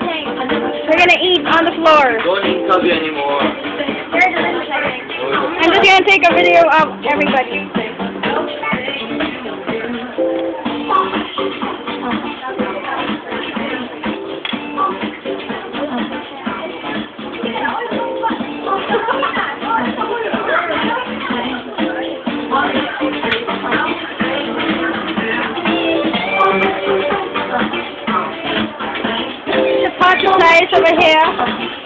We're gonna eat on the floor. Don't eat cubby anymore. I'm just gonna take a video of everybody. Pot over here.